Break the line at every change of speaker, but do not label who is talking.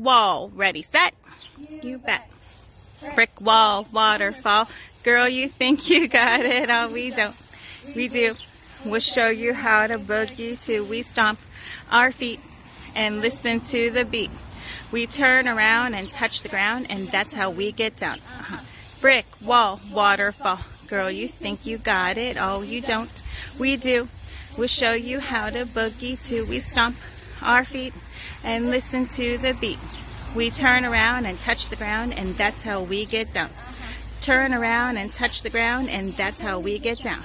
Wall, ready, set. You bet. Brick wall, waterfall. Girl, you think you got it. Oh, we don't. We do. We'll show you how to boogie too. we stomp our feet and listen to the beat. We turn around and touch the ground, and that's how we get down. Uh-huh. Brick wall, waterfall. Girl, you think you got it. Oh, you don't. We do. We'll show you how to boogie too. we stomp our feet and listen to the beat. We turn around and touch the ground, and that's how we get down. Turn around and touch the ground, and that's how we get down.